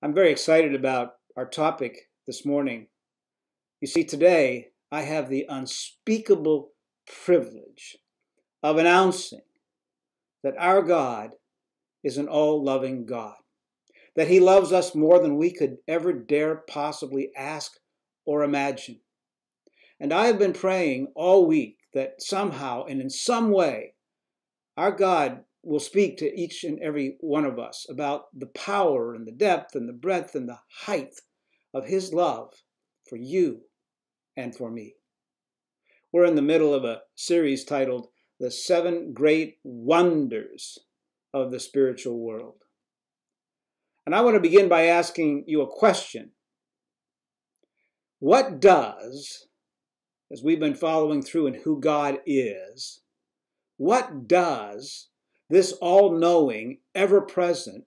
I'm very excited about our topic this morning. You see, today I have the unspeakable privilege of announcing that our God is an all loving God, that He loves us more than we could ever dare possibly ask or imagine. And I have been praying all week that somehow and in some way, our God will speak to each and every one of us about the power and the depth and the breadth and the height of His love for you and for me. We're in the middle of a series titled The Seven Great Wonders of the Spiritual World. And I want to begin by asking you a question. What does, as we've been following through in who God is, what does this all knowing, ever present,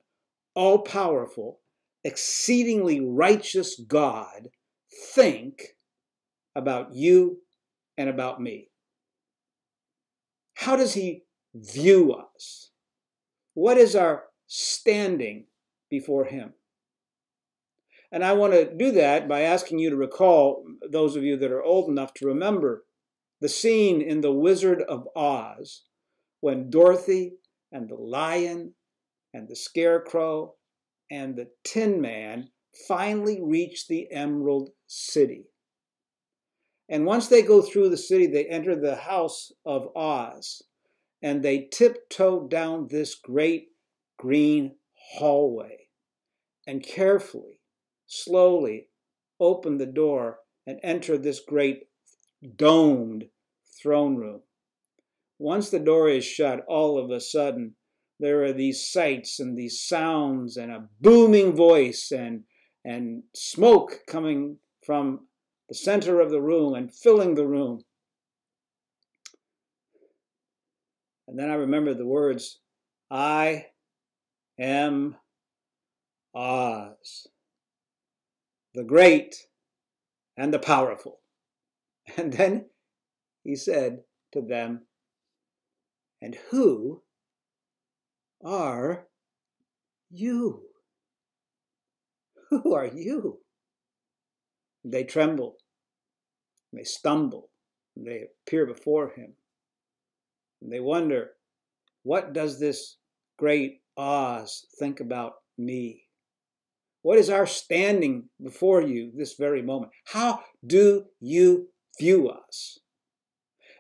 all powerful, exceedingly righteous God think about you and about me? How does he view us? What is our standing before him? And I want to do that by asking you to recall, those of you that are old enough to remember, the scene in The Wizard of Oz when Dorothy and the lion and the scarecrow and the tin man finally reach the Emerald City. And once they go through the city, they enter the house of Oz and they tiptoe down this great green hallway and carefully, slowly open the door and enter this great domed throne room. Once the door is shut, all of a sudden, there are these sights and these sounds and a booming voice and, and smoke coming from the center of the room and filling the room. And then I remember the words, I am Oz, the great and the powerful. And then he said to them, and who are you? Who are you? They tremble, they stumble, they appear before him. And they wonder, what does this great Oz think about me? What is our standing before you this very moment? How do you view us?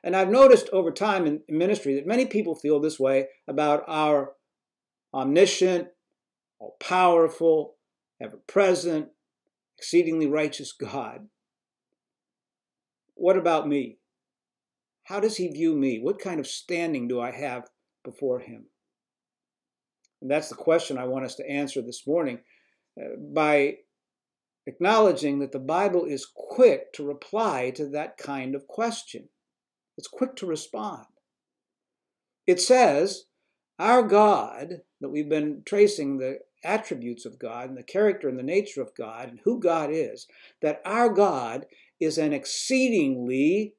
And I've noticed over time in ministry that many people feel this way about our omniscient, all powerful, ever present, exceedingly righteous God. What about me? How does he view me? What kind of standing do I have before him? And that's the question I want us to answer this morning uh, by acknowledging that the Bible is quick to reply to that kind of question. It's quick to respond. It says, Our God, that we've been tracing the attributes of God and the character and the nature of God and who God is, that our God is an exceedingly,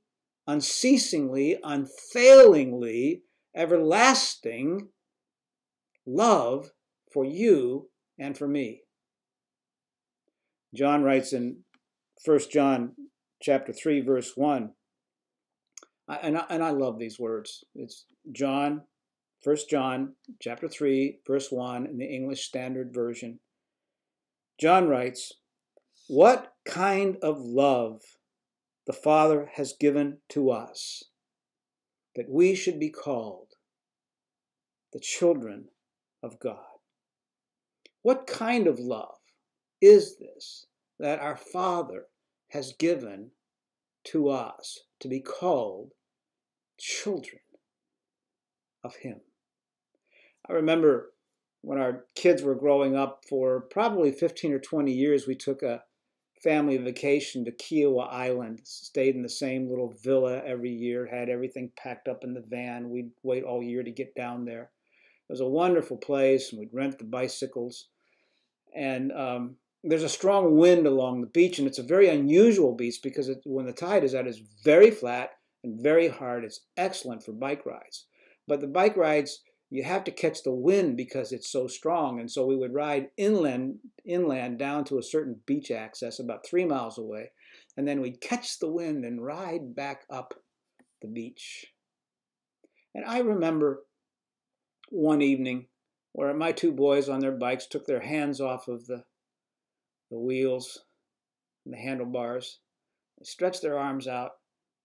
unceasingly, unfailingly, everlasting love for you and for me. John writes in 1 John chapter 3 verse 1 and I, and I love these words. It's John, First John, chapter three, verse one, in the English Standard Version. John writes, "What kind of love the Father has given to us, that we should be called the children of God." What kind of love is this that our Father has given to us to be called children of Him. I remember when our kids were growing up for probably 15 or 20 years, we took a family vacation to Kiawah Island, stayed in the same little villa every year, had everything packed up in the van. We'd wait all year to get down there. It was a wonderful place, and we'd rent the bicycles. And um, there's a strong wind along the beach, and it's a very unusual beach because it, when the tide is out, it's very flat and very hard. It's excellent for bike rides. But the bike rides you have to catch the wind because it's so strong. And so we would ride inland, inland down to a certain beach access about three miles away. And then we'd catch the wind and ride back up the beach. And I remember one evening where my two boys on their bikes took their hands off of the, the wheels and the handlebars. Stretched their arms out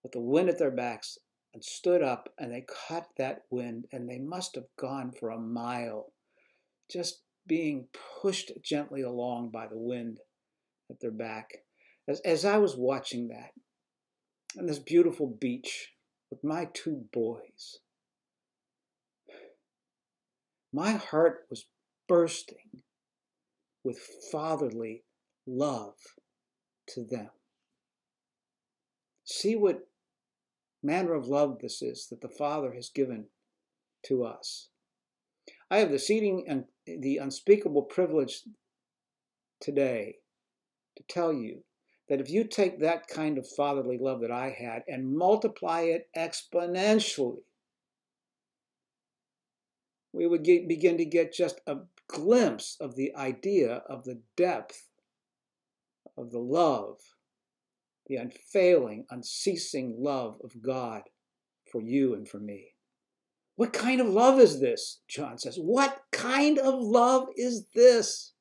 with the wind at their backs and stood up and they caught that wind and they must have gone for a mile just being pushed gently along by the wind at their back. As, as I was watching that on this beautiful beach with my two boys, my heart was bursting with fatherly love to them. See what manner of love this is that the Father has given to us. I have the seating and the unspeakable privilege today to tell you that if you take that kind of fatherly love that I had and multiply it exponentially, we would get, begin to get just a glimpse of the idea of the depth of the love the unfailing, unceasing love of God for you and for me. What kind of love is this? John says. What kind of love is this?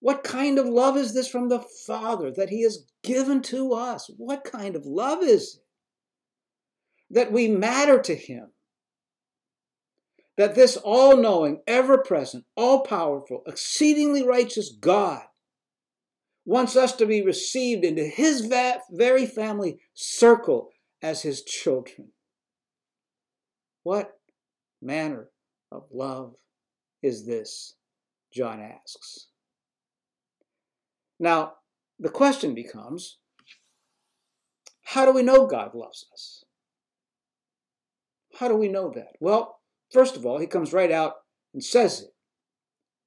What kind of love is this from the Father that He has given to us? What kind of love is it? That we matter to Him. That this all knowing, ever present, all powerful, exceedingly righteous God wants us to be received into his very family circle as his children. What manner of love is this? John asks. Now, the question becomes how do we know God loves us? How do we know that? Well, first of all, he comes right out and says it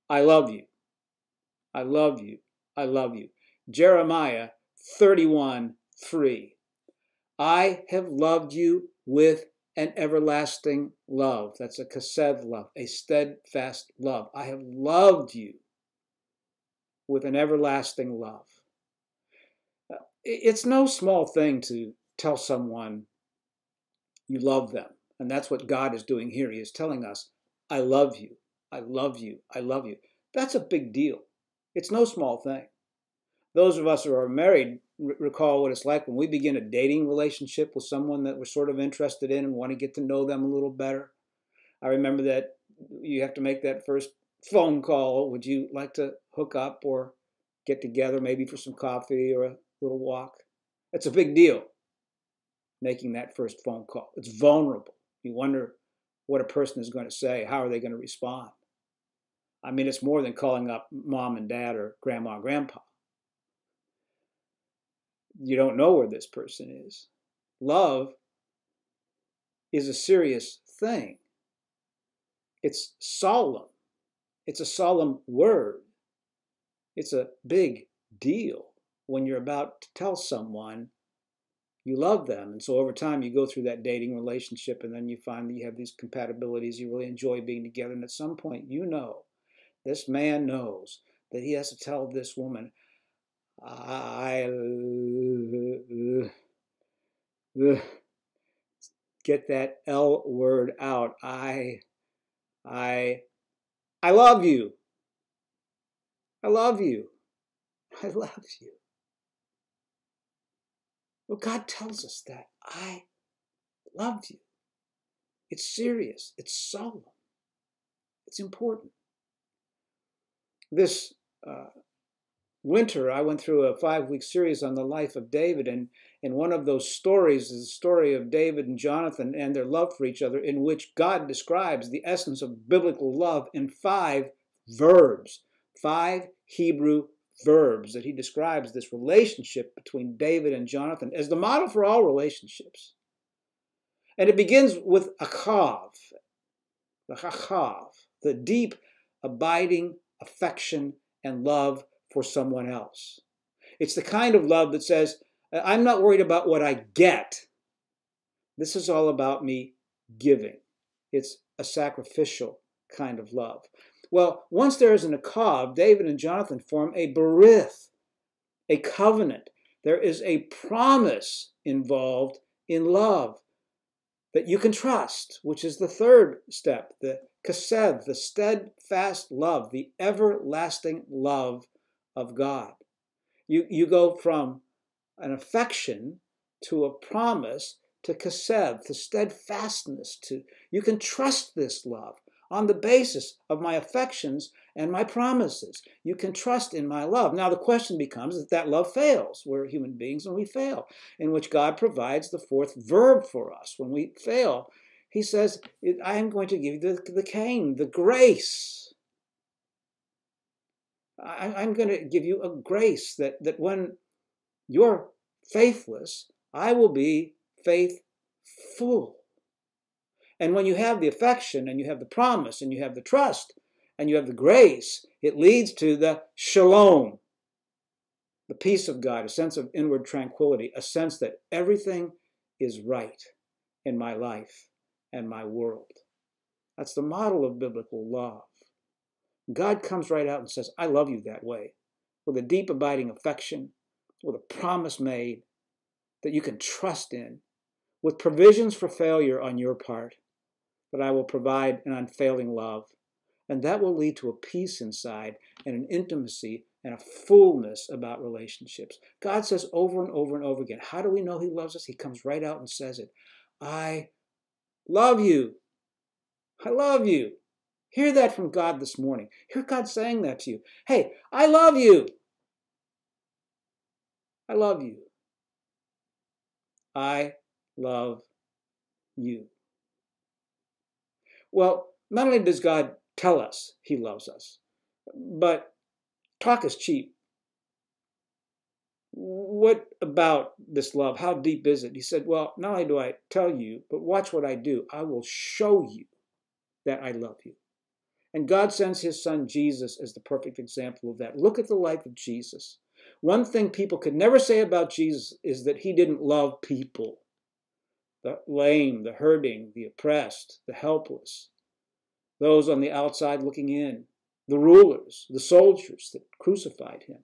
I love you. I love you. I love you. Jeremiah 31 3. I have loved you with an everlasting love. That's a chesed love, a steadfast love. I have loved you with an everlasting love. It's no small thing to tell someone you love them. And that's what God is doing here. He is telling us, I love you. I love you. I love you. That's a big deal. It's no small thing. Those of us who are married recall what it's like when we begin a dating relationship with someone that we're sort of interested in and want to get to know them a little better. I remember that you have to make that first phone call. Would you like to hook up or get together maybe for some coffee or a little walk? It's a big deal making that first phone call. It's vulnerable. You wonder what a person is going to say. How are they going to respond? I mean, it's more than calling up mom and dad or grandma and grandpa you don't know where this person is. Love is a serious thing. It's solemn. It's a solemn word. It's a big deal when you're about to tell someone you love them. And so over time, you go through that dating relationship, and then you find that you have these compatibilities. You really enjoy being together. And at some point, you know, this man knows that he has to tell this woman, I get that L word out. I, I, I love you. I love you. I love you. Well, God tells us that. I love you. It's serious. It's solemn. It's important. This uh, winter, I went through a five week series on the life of David, and, and one of those stories is the story of David and Jonathan and their love for each other, in which God describes the essence of biblical love in five verbs, five Hebrew verbs that he describes this relationship between David and Jonathan as the model for all relationships. And it begins with akav, the chachav, the deep, abiding affection and love for someone else. It's the kind of love that says, I'm not worried about what I get. This is all about me giving. It's a sacrificial kind of love. Well, once there is an akav, David and Jonathan form a berith, a covenant. There is a promise involved in love that you can trust, which is the third step, the kasev, the steadfast love, the everlasting love of God. You, you go from an affection to a promise to kasev, to steadfastness, to you can trust this love on the basis of my affections and my promises. You can trust in my love. Now, the question becomes if that love fails. We're human beings and we fail, in which God provides the fourth verb for us. When we fail, He says, I am going to give you the, the cane, the grace. I, I'm going to give you a grace that, that when you're faithless, I will be faithful. And when you have the affection and you have the promise and you have the trust and you have the grace, it leads to the shalom, the peace of God, a sense of inward tranquility, a sense that everything is right in my life and my world. That's the model of biblical love. God comes right out and says, I love you that way, with a deep abiding affection, with a promise made that you can trust in, with provisions for failure on your part, that I will provide an unfailing love. And that will lead to a peace inside and an intimacy and a fullness about relationships. God says over and over and over again, How do we know He loves us? He comes right out and says it I love you. I love you. Hear that from God this morning. Hear God saying that to you. Hey, I love you. I love you. I love you. Well, not only does God tell us he loves us, but talk is cheap. What about this love? How deep is it? He said, Well, not only do I tell you, but watch what I do. I will show you that I love you. And God sends his son Jesus as the perfect example of that. Look at the life of Jesus. One thing people could never say about Jesus is that he didn't love people the lame, the hurting, the oppressed, the helpless, those on the outside looking in, the rulers, the soldiers that crucified him,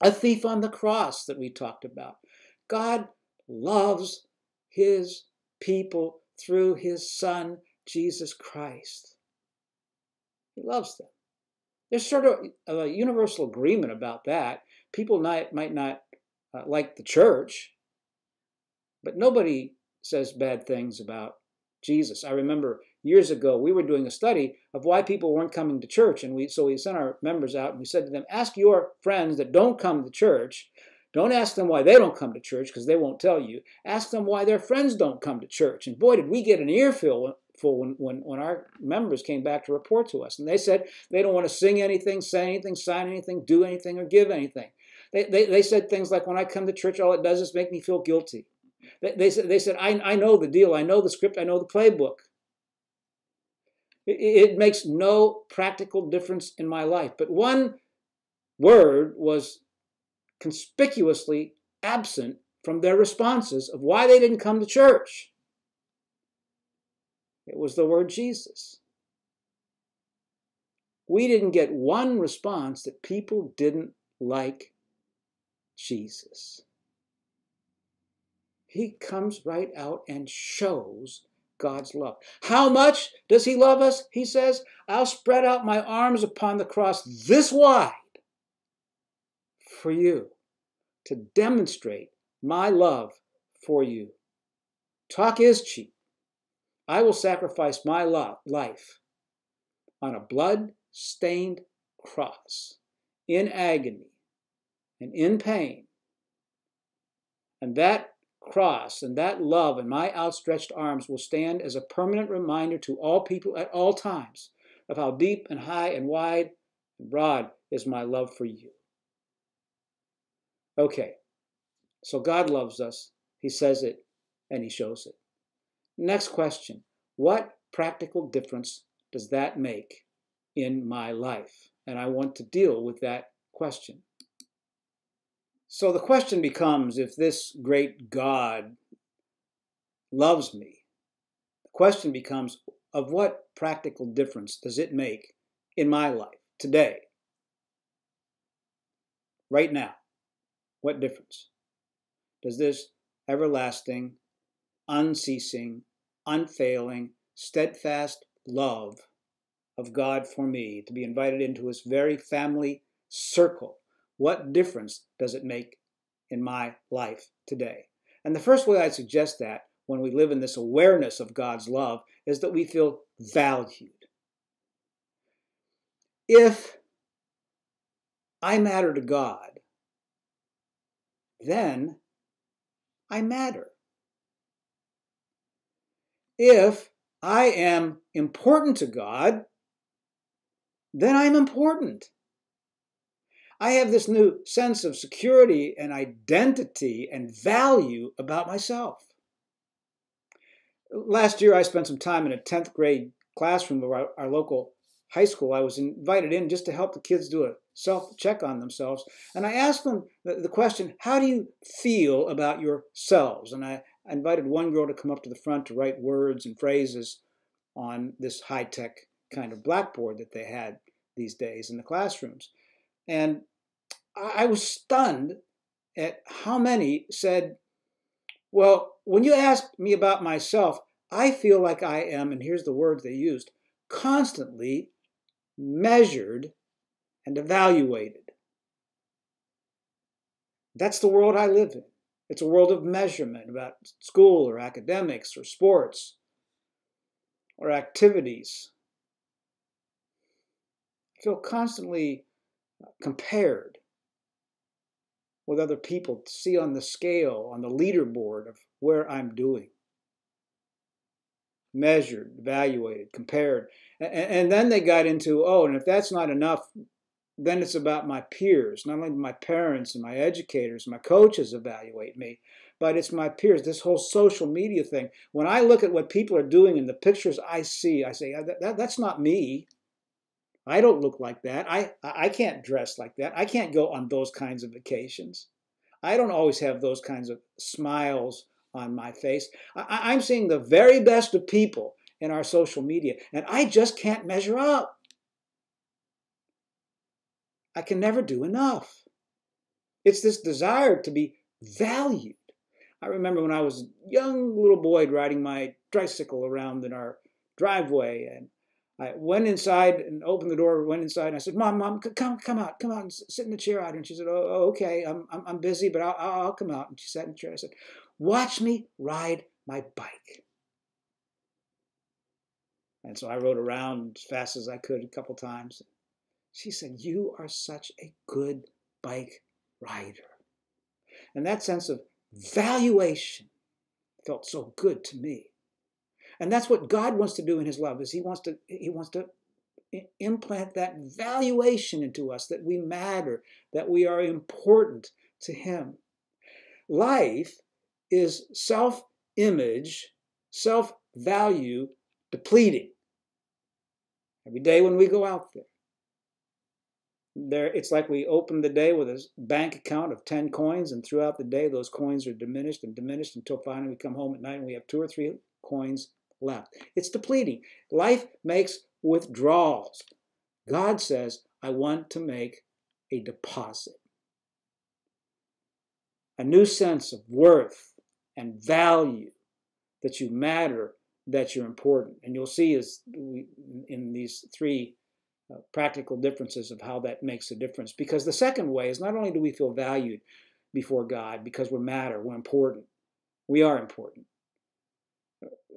a thief on the cross that we talked about. God loves his people through his son, Jesus Christ. He loves them. There's sort of a universal agreement about that. People might, might not uh, like the church, but nobody says bad things about Jesus. I remember years ago we were doing a study of why people weren't coming to church, and we so we sent our members out and we said to them, ask your friends that don't come to church. Don't ask them why they don't come to church because they won't tell you. Ask them why their friends don't come to church. And boy, did we get an earful when, when, when our members came back to report to us. And they said they don't want to sing anything, say anything, sign anything, do anything, or give anything. They, they, they said things like, when I come to church, all it does is make me feel guilty. They, they said, they said I, I know the deal. I know the script. I know the playbook. It, it makes no practical difference in my life. But one word was conspicuously absent from their responses of why they didn't come to church. It was the word Jesus. We didn't get one response that people didn't like Jesus. He comes right out and shows God's love. How much does He love us? He says, I'll spread out my arms upon the cross this wide for you to demonstrate my love for you. Talk is cheap. I will sacrifice my life on a blood stained cross in agony and in pain. And that cross and that love and my outstretched arms will stand as a permanent reminder to all people at all times of how deep and high and wide and broad is my love for you. Okay, so God loves us. He says it and He shows it. Next question What practical difference does that make in my life? And I want to deal with that question. So the question becomes if this great God loves me, the question becomes of what practical difference does it make in my life today? Right now, what difference does this everlasting, unceasing, unfailing, steadfast love of God for me to be invited into his very family circle, what difference does it make in my life today? And the first way I'd suggest that when we live in this awareness of God's love is that we feel valued. If I matter to God, then I matter. If I am important to God, then I'm important. I have this new sense of security and identity and value about myself. Last year, I spent some time in a 10th grade classroom of our, our local high school. I was invited in just to help the kids do a self check on themselves. And I asked them the, the question, How do you feel about yourselves? And I, invited one girl to come up to the front to write words and phrases on this high tech kind of blackboard that they had these days in the classrooms. And I was stunned at how many said, Well, when you ask me about myself, I feel like I am, and here's the words they used, constantly measured and evaluated. That's the world I live in. It's a world of measurement about school or academics or sports or activities. I feel constantly uh, compared with other people to see on the scale, on the leaderboard of where I'm doing. Measured, evaluated, compared. And, and then they got into, oh, and if that's not enough, then it's about my peers. Not only my parents and my educators, my coaches evaluate me, but it's my peers. This whole social media thing. When I look at what people are doing and the pictures I see, I say, ah, that, that, that's not me. I don't look like that. I, I can't dress like that. I can't go on those kinds of vacations. I don't always have those kinds of smiles on my face. I, I'm seeing the very best of people in our social media, and I just can't measure up. I can never do enough. It's this desire to be valued. I remember when I was a young little boy riding my tricycle around in our driveway, and I went inside and opened the door, went inside, and I said, Mom, Mom, come, come out, come out and sit in the chair out here. And she said, Oh, oh okay, I'm, I'm, I'm busy, but I'll, I'll come out. And she sat in the chair. I said, Watch me ride my bike. And so I rode around as fast as I could a couple times. She said, You are such a good bike rider. And that sense of valuation felt so good to me. And that's what God wants to do in his love is he wants to he wants to implant that valuation into us that we matter, that we are important to him. Life is self-image, self-value depleting. Every day when we go out there. There, it's like we open the day with a bank account of 10 coins, and throughout the day, those coins are diminished and diminished until finally we come home at night and we have two or three coins left. It's depleting. Life makes withdrawals. God says, I want to make a deposit. A new sense of worth and value that you matter, that you're important. And you'll see as in these three uh, practical differences of how that makes a difference. Because the second way is not only do we feel valued before God because we matter, we're important, we are important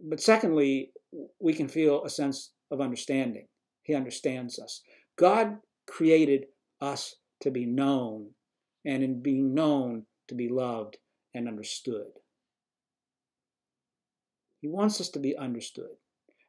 but secondly, we can feel a sense of understanding. He understands us. God created us to be known, and in being known, to be loved and understood. He wants us to be understood.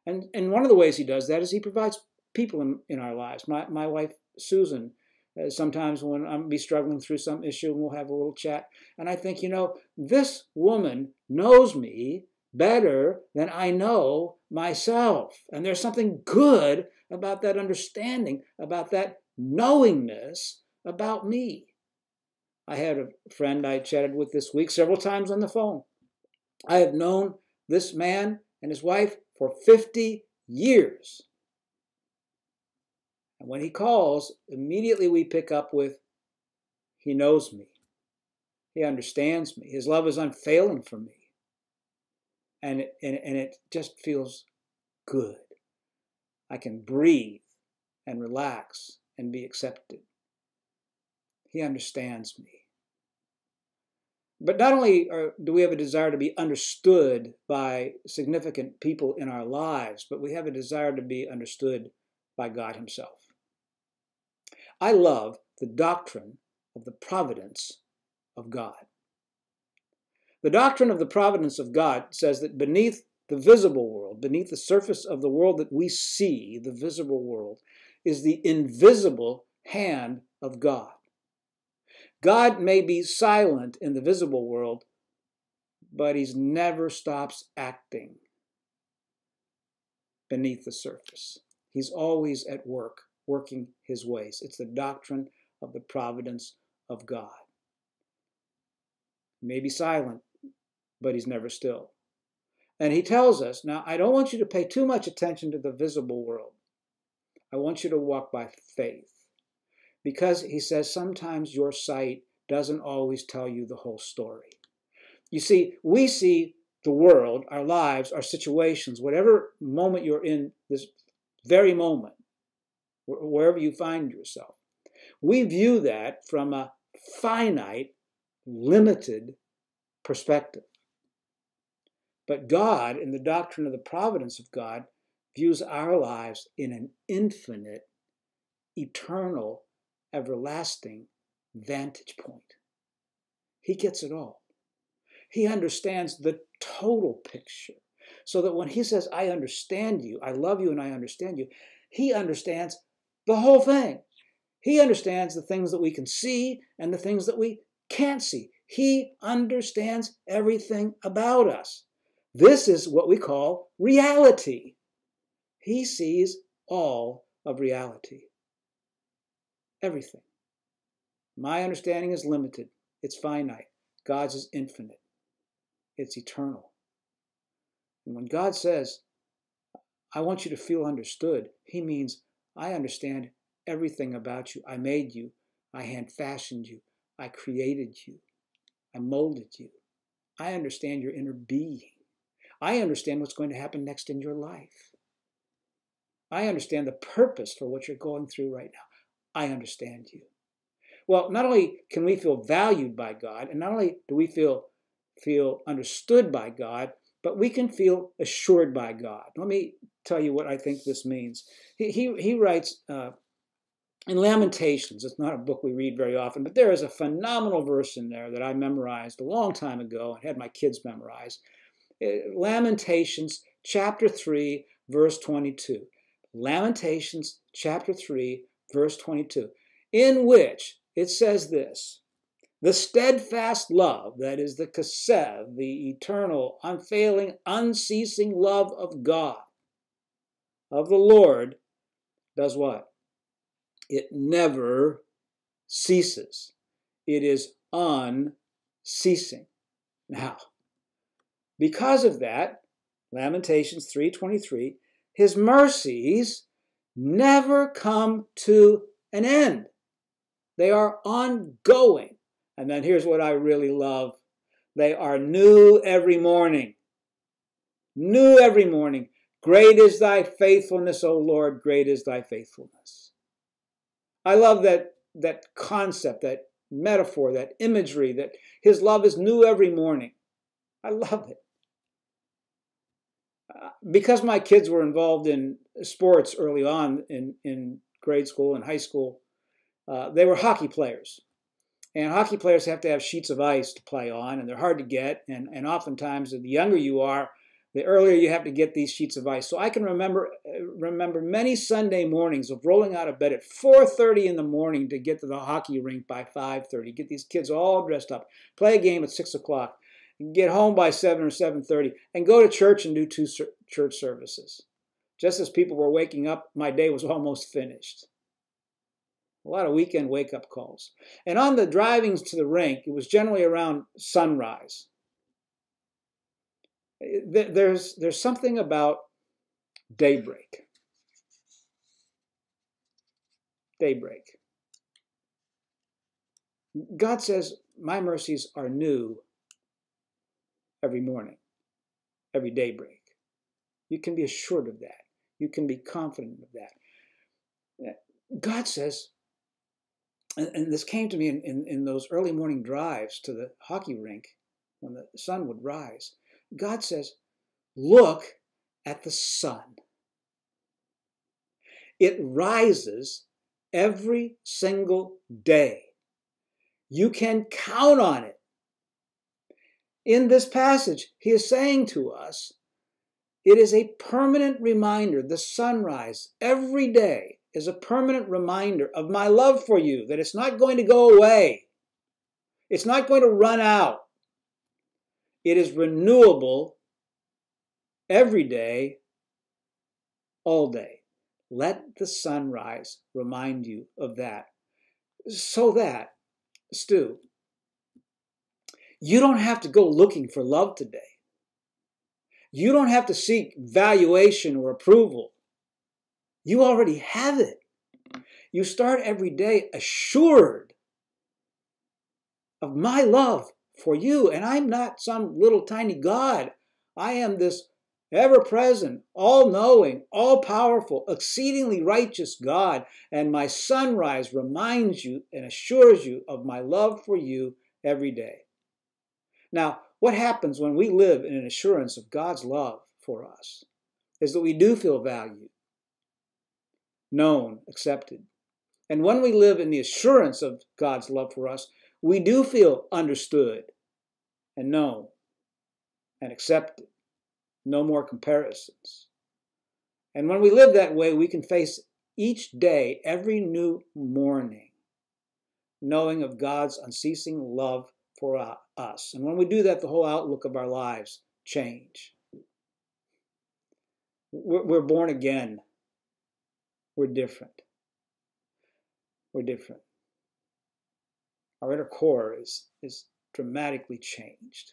And, and one of the ways he does that is he provides people in, in our lives. My, my wife, Susan, uh, sometimes when I'm be struggling through some issue and we'll have a little chat, and I think, you know, this woman knows me better than I know myself. And there's something good about that understanding, about that knowingness about me. I had a friend I chatted with this week several times on the phone. I have known this man and his wife for 50 years. And when he calls, immediately we pick up with, He knows me. He understands me. His love is unfailing for me. And it, and, and it just feels good. I can breathe and relax and be accepted. He understands me. But not only are, do we have a desire to be understood by significant people in our lives, but we have a desire to be understood by God Himself. I love the doctrine of the providence of God. The doctrine of the providence of God says that beneath the visible world, beneath the surface of the world that we see, the visible world, is the invisible hand of God. God may be silent in the visible world, but he never stops acting beneath the surface. He's always at work, working his ways. It's the doctrine of the providence of God. He may be silent, but he's never still. And he tells us now, I don't want you to pay too much attention to the visible world. I want you to walk by faith. Because he says sometimes your sight doesn't always tell you the whole story. You see, we see the world, our lives, our situations, whatever moment you're in this very moment, wherever you find yourself, we view that from a finite, limited perspective. But God, in the doctrine of the providence of God, views our lives in an infinite, eternal, everlasting vantage point. He gets it all. He understands the total picture. So that when he says, I understand you, I love you, and I understand you, he understands the whole thing. He understands the things that we can see and the things that we can't see. He understands everything about us. This is what we call reality. He sees all of reality. Everything. My understanding is limited, it's finite. God's is infinite, it's eternal. And when God says, I want you to feel understood, He means, I understand everything about you. I made you, I hand fashioned you, I created you, I molded you. I understand your inner being. I understand what's going to happen next in your life. I understand the purpose for what you're going through right now. I understand you. Well, not only can we feel valued by God, and not only do we feel feel understood by God, but we can feel assured by God. Let me tell you what I think this means. He, he, he writes uh, in Lamentations, it's not a book we read very often, but there is a phenomenal verse in there that I memorized a long time ago and had my kids memorize. Uh, Lamentations chapter 3, verse 22. Lamentations chapter 3, verse 22, in which it says this The steadfast love, that is the kesed, the eternal, unfailing, unceasing love of God, of the Lord, does what? It never ceases. It is unceasing. Now, because of that, Lamentations 3:23, his mercies never come to an end. They are ongoing. And then here's what I really love they are new every morning. New every morning. Great is thy faithfulness, O Lord, great is thy faithfulness. I love that, that concept, that metaphor, that imagery, that his love is new every morning. I love it. Uh, because my kids were involved in sports early on in, in grade school and high school, uh, they were hockey players. And hockey players have to have sheets of ice to play on, and they're hard to get. And, and oftentimes, the younger you are, the earlier you have to get these sheets of ice. So I can remember uh, remember many Sunday mornings of rolling out of bed at 4:30 in the morning to get to the hockey rink by 5:30. Get these kids all dressed up, play a game at six o'clock, get home by seven or 7:30, and go to church and do two church services. Just as people were waking up, my day was almost finished. A lot of weekend wake up calls. And on the drivings to the rink, it was generally around sunrise. Eh, there's, there's something about daybreak. Daybreak. God says, My mercies are new every morning, every daybreak. You can be assured of that. You can be confident of that. God says, and, and this came to me in, in, in those early morning drives to the hockey rink when the sun would rise. God says, Look at the sun. It rises every single day. You can count on it. In this passage, he is saying to us, it is a permanent reminder. The sunrise every day is a permanent reminder of my love for you, that it's not going to go away. It's not going to run out. It is renewable every day, all day. Let the sunrise remind you of that. So that, Stu, you don't have to go looking for love today. You don't have to seek valuation or approval. You already have it. You start every day assured of my love for you. And I'm not some little tiny God. I am this ever present, all knowing, all powerful, exceedingly righteous God. And my sunrise reminds you and assures you of my love for you every day. Now, what happens when we live in an assurance of God's love for us is that we do feel valued, known, accepted. And when we live in the assurance of God's love for us, we do feel understood and known and accepted. No more comparisons. And when we live that way, we can face each day, every new morning, knowing of God's unceasing love for us. And when we do that, the whole outlook of our lives change. We're born again. We're different. We're different. Our inner core is, is dramatically changed.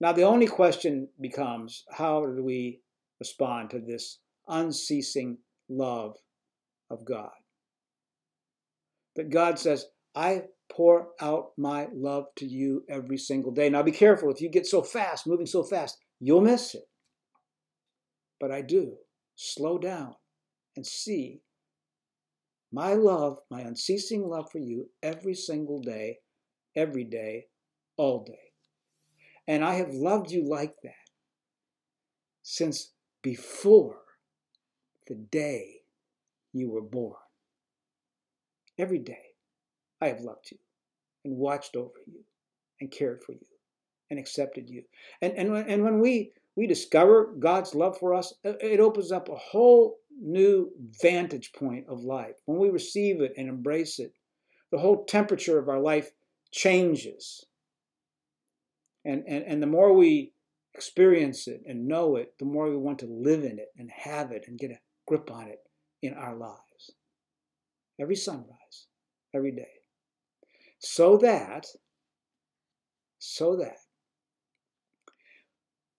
Now, the only question becomes how do we respond to this unceasing love of God? That God says, I pour out my love to you every single day. Now, be careful. If you get so fast, moving so fast, you'll miss it. But I do. Slow down and see my love, my unceasing love for you every single day, every day, all day. And I have loved you like that since before the day you were born. Every day I have loved you and watched over you and cared for you and accepted you. And, and, when, and when we, we discover God's love for us, it opens up a whole new vantage point of life. When we receive it and embrace it, the whole temperature of our life changes. And, and, and the more we experience it and know it, the more we want to live in it and have it and get a grip on it in our lives. Every sunrise, every day. So that, so that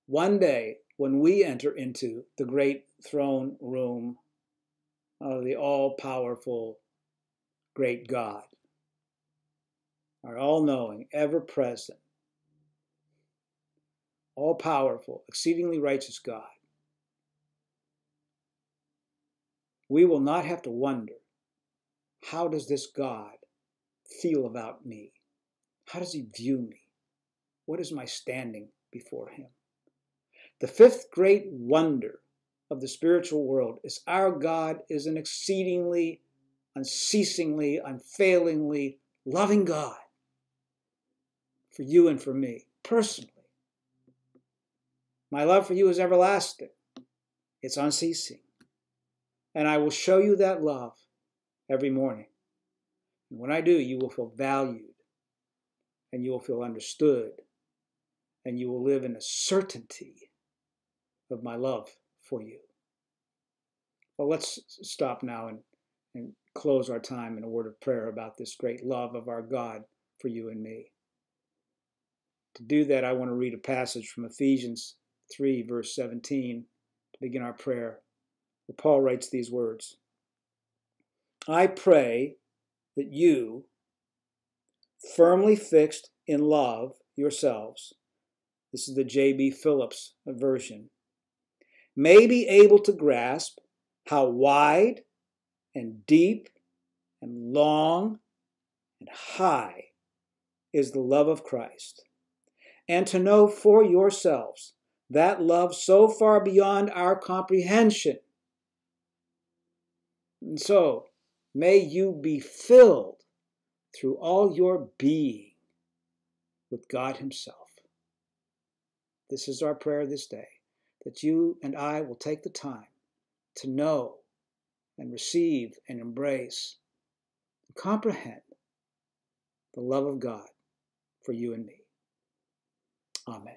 one day when we enter into the great throne room of the all powerful great God, our all knowing, ever present, all powerful, exceedingly righteous God, we will not have to wonder how does this God feel about me? How does he view me? What is my standing before him? The fifth great wonder of the spiritual world is our God is an exceedingly, unceasingly, unfailingly loving God for you and for me personally. My love for you is everlasting, it's unceasing. And I will show you that love every morning. And when I do, you will feel valued and you will feel understood and you will live in a certainty of my love for you. Well, let's stop now and, and close our time in a word of prayer about this great love of our God for you and me. To do that, I want to read a passage from Ephesians 3, verse 17, to begin our prayer. Paul writes these words I pray that you, firmly fixed in love yourselves, this is the J.B. Phillips version, may be able to grasp how wide and deep and long and high is the love of Christ, and to know for yourselves that love so far beyond our comprehension. And so, may you be filled through all your being with God Himself. This is our prayer this day that you and I will take the time to know and receive and embrace and comprehend the love of God for you and me. Amen.